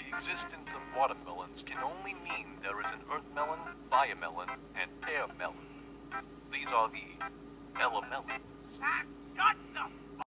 The existence of watermelons can only mean there is an earth melon, fire melon, and air melon. These are the elemelons. Ah, shut